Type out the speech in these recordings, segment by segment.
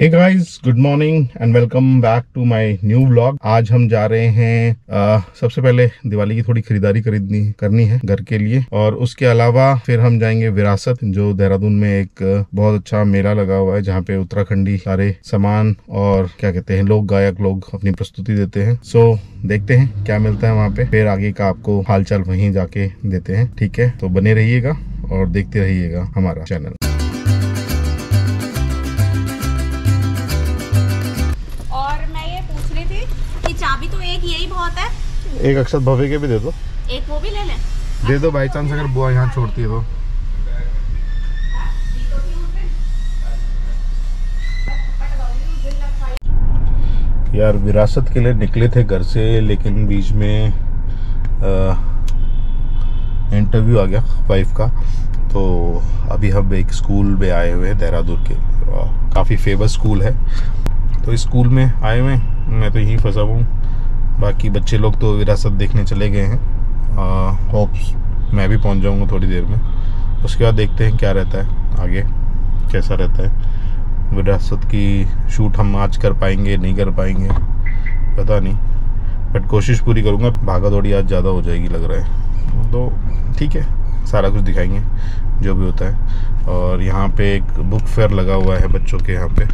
Hey guys good morning and welcome back to my new vlog आज हम जा रहे हैं आ, सबसे पहले दिवाली की थोड़ी खरीदारी खरीदनी करनी है घर के लिए और उसके अलावा फिर हम जाएँगे विरासत जो देहरादून में एक बहुत अच्छा मेला लगा हुआ है जहाँ पे उत्तराखंडी सारे सामान और क्या कहते हैं लोग गायक लोग अपनी प्रस्तुति देते हैं। सो so, देखते हैं क्या मिलता है वहाँ पे। फिर आगे का आपको हालचाल वहीं जाके देते हैं ठीक है? तो बने रहिएगा और देखते रहिएगा हमारा चैनल एक अक्षत भव्य के भी दे दो। एक वो भी ले लें। दे दो बाई चांस अगर बुआ यहाँ छोड़ती है। तो यार विरासत के लिए निकले थे घर से लेकिन बीच में इंटरव्यू आ गया वाइफ का। तो अभी हम एक स्कूल में आए हुए हैं देहरादून के। काफ़ी फ़ेमस स्कूल है। तो इस स्कूल में आए हुए मैं तो यहीं फंसा हुआ हूँ। बाकी बच्चे लोग तो विरासत देखने चले गए हैं। होप्स मैं भी पहुँच जाऊँगा थोड़ी देर में। उसके बाद देखते हैं क्या रहता है आगे, कैसा रहता है। विरासत की शूट हम आज कर पाएँगे, नहीं कर पाएँगे, पता नहीं। बट कोशिश पूरी करूँगा भागा दौड़ी आज ज़्यादा हो जाएगी लग रहा है। तो ठीक है, सारा कुछ दिखाएँगे, जो भी होता है। और यहाँ पे एक बुक फेयर लगा हुआ है बच्चों के यहाँ पे।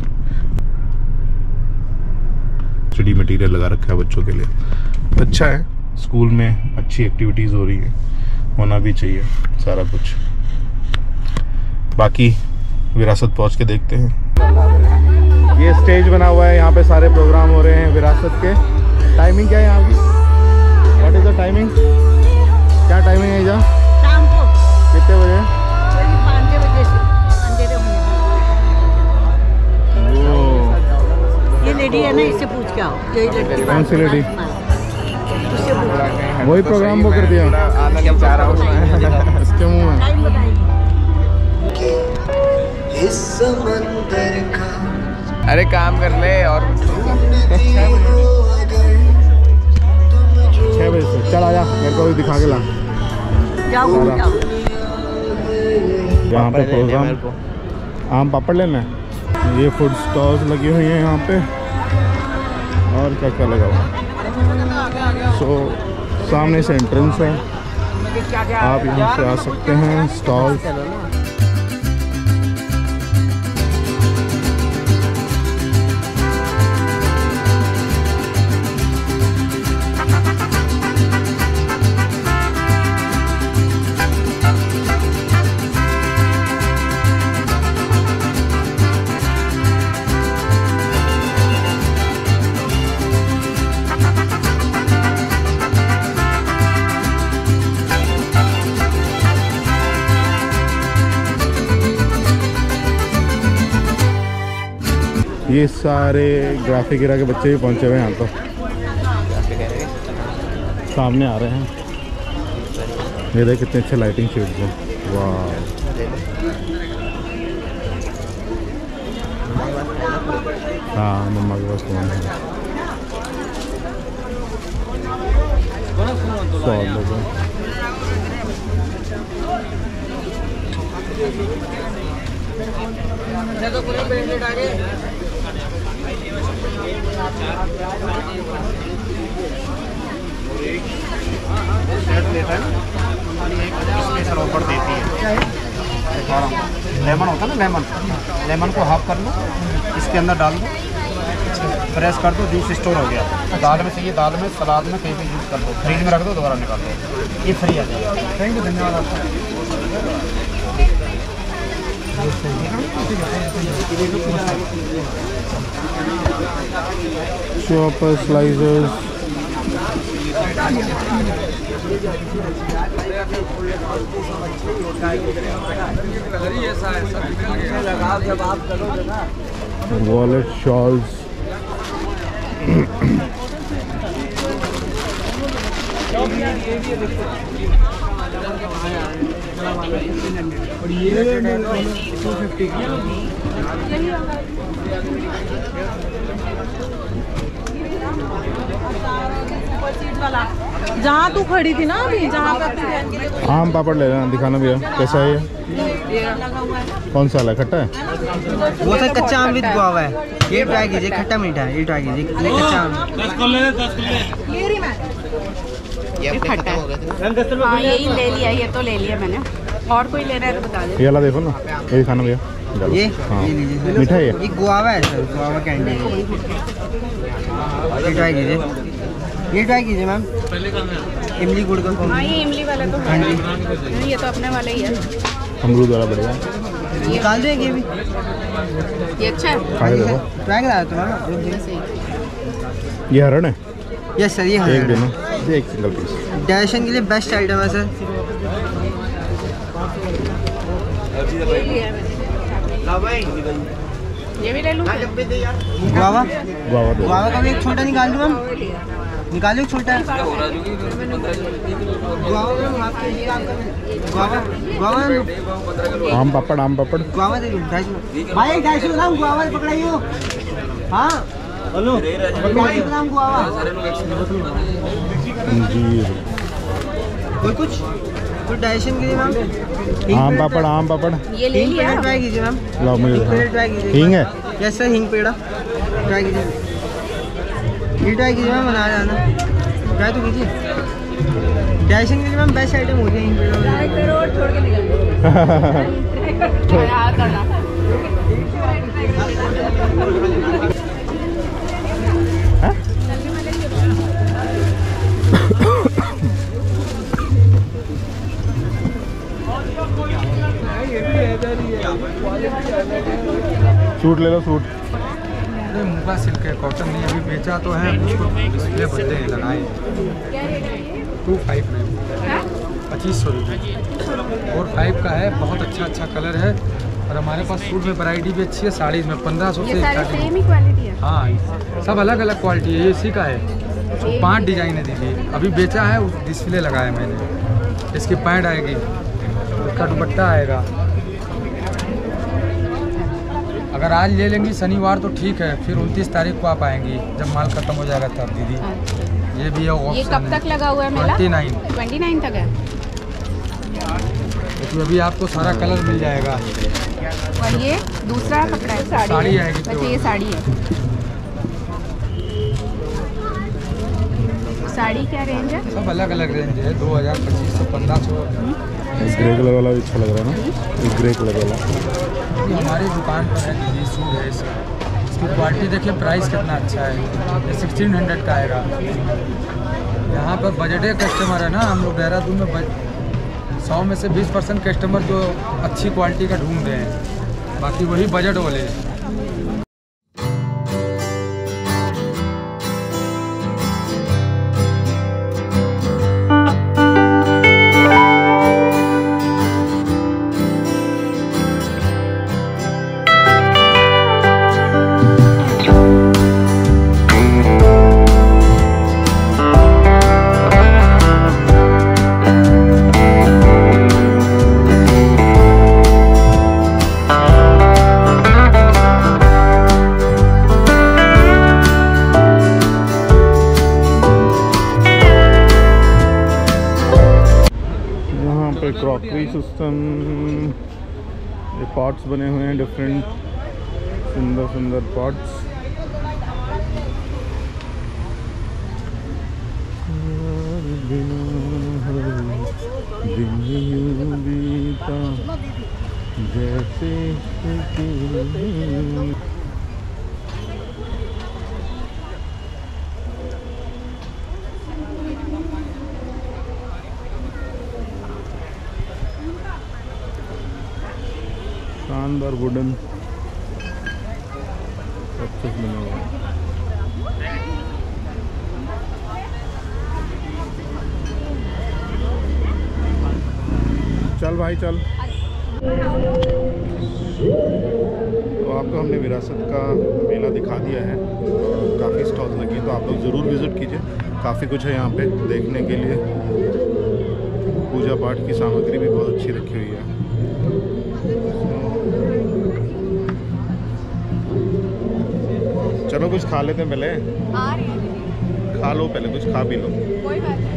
स्टडी मटेरियल लगा रखा है बच्चों के लिए। अच्छा है। स्कूल में अच्छी एक्टिविटीज़ हो रही है होना भी चाहिए सारा कुछ। बाकी विरासत पहुँच के देखते हैं। ये स्टेज बना हुआ है यहाँ पे सारे प्रोग्राम हो रहे हैं विरासत के। टाइमिंग क्या है यहाँ की? व्हाट इज़ द टाइमिंग क्या टाइमिंग है यहाँ कितने बजे? ये लेडी है ना इससे यही लड़की कौन सी लेडी? वही प्रोग्राम वो कर दिया। इसके मुँह में। टाइम बताइए इस समंदर का अरे काम कर ले और छः बजे से। चल आजा मेरे को भी दिखा के ला। यहाँ पे प्रोग्राम आम पापड़ लेना है? ये फ़ूड स्टॉल्स लगी हुई हैं यहाँ पे। और क्या क्या लगा हुआ? सो so, सामने से एंट्रेंस है। आप यहाँ से आ सकते हैं स्टॉल ये सारे ग्राफिक गिरा के बच्चे भी पहुँचे हुए हैं यहाँ तो। सामने आ रहे हैं। ये देख कितने अच्छे लाइटिंग शेड्स हैं। वाह। हाँ मम्मा के पास फ़ोन है लेमन होता है ना, लेमन। लेमन को हाफ़ कर लो, इसके अंदर डाल दो प्रेस कर दो जूस स्टोर हो गया। दाल में चाहिए, दाल में, सलाद में कहीं पे यूज़ कर दो। फ्रिज में रख दो, दोबारा निकाल दो। ये फ्री आ जाएगा। थैंक यू धन्यवाद आपका। Chopper slicers. Wallet shawls. Shawls ऊपर सीट वाला जहाँ तू खड़ी थी ना अभी जहाँ आम पापड़ ले लेना दिखाना भैया कैसा है ये? है कौन सा है खट्टा है? वो सर कच्चा आम विद गुआवा है। ये ट्राई कीजिए खट्टा मीठा है ये ट्राई कीजिए कच्चा आम ले रही मैं। ये खट्टा है। हाँ यही ले लिया ये तो ले लिया मैंने। और कोई लेना है तो बता दे। ये वाला देखो ना ये दिखाना भैया। ये? हाँ। ये लीजिए। सर। मीठा है ये ये गुआवा है सर गुआवा कैंडी है। ये ट्राई कीजिए। ये ट्राई कीजिए मैम। इमली गुड़ का कौन हाँ ये इमली वाला तो हाँ है जी ये तो अपने वाला ही है। अमरूद वाला बढ़िया है। निकाल दो ये भी। ये अच्छा है। खा के देखो। ट्राई करा तो मैम ये हरण है? यस सर ये एक है। एक सिंगल पीस डाइजेशन के लिए बेस्ट आइटम है सर। ये भी ले लूँ गुआवा गुआवा गुआवा का भी एक छोटा निकाल दूँ मैम निकालो एक छोटा। आम पापड़ आम पापड़। गुआवा दे भाई ढाई सौ ग्राम गुआवा पकड़ाइयो हाँ। हेलो। गुआवा जी कुछ? तो डाइजेशन के मैम आम पापड़ आम पापड़। ये ले लिया। ट्राई कीजिए मैम मुझे हिंग पेड़ा दिखाओ। ट्राई कीजिए। हींग है? यस सर हिंग पेड़ा ट्राई कीजिए। ये ट्राई कीजिए मैम बना जाना ट्राई तो कीजिए। डाइजेशन के लिए मैम बेस्ट आइटम हो गया हिंग पेड़ा करो और छोड़ के निकल करना। सूट ले लो सूट। अरे मुगा सिल्क है कॉटन नहीं अभी बेचा तो है उसको डिस्प्ले बदले हैं लगाए। टू फाइव में। पच्चीस सौ रुपये फोर फाइव का है बहुत अच्छा अच्छा कलर है। और हमारे पास सूट में वैरायटी भी अच्छी है साड़ी में पंद्रह सौ से स्टार्टिंग क्वालिटी है हाँ? सब अलग अलग क्वालिटी है ये इसी का है। तो पाँच डिज़ाइन है दीदी। अभी बेचा है उस डिस्प्ले लगाया मैंने। इसकी पैंट आएगी उसका दुपट्टा आएगा। अगर आज ले लेंगी शनिवार तो ठीक है फिर उनतीस तारीख को आप आएँगी जब माल खत्म हो जाएगा तब दीदी। ये भी है ये कब तक लगा हुआ है मेला? ट्वेंटी नाइन ट्वेंटी नाइन तक है। तो अभी आपको सारा कलर मिल जाएगा। और ये दूसरा कपड़ा है। साड़ी साड़ी है। आएगी अच्छा ये साड़ी है। साड़ी क्या रेंज है? सब अलग अलग रेंज है दो हज़ार पच्चीस सौ पंद्रह सौ। ग्रे कलर वाला भी अच्छा लग रहा है ना? ग्रे कलर वाला। हमारी दुकान पर है दीदी सूट है इसका। इसकी क्वालिटी देखिए प्राइस कितना अच्छा है। ये सिक्सटीन हंड्रेड का आएगा। यहाँ पर बजटे कस्टमर है ना हम लोग देहरादून में बज सौ में से बीस परसेंट कस्टमर जो अच्छी क्वालिटी का ढूंढ रहे हैं। बाकी वही बजट वाले पे क्रॉकरी सिस्टम ये पॉट्स बने हुए हैं डिफरेंट सुंदर सुंदर पार्ट्स जैसे शानदार वुडन स्ट्रक्चर्स बने हुए हैं। चल भाई, चल। तो आपको हमने विरासत का मेला दिखा दिया है। काफ़ी स्टॉल्स लगी तो आप लोग ज़रूर विज़िट कीजिए। काफ़ी कुछ है यहाँ पे देखने के लिए। पूजा पाठ की सामग्री भी बहुत अच्छी रखी हुई है। चलो कुछ खा लेते हैं पहले? खा लो पहले कुछ खा भी लो। कोई बात नहीं।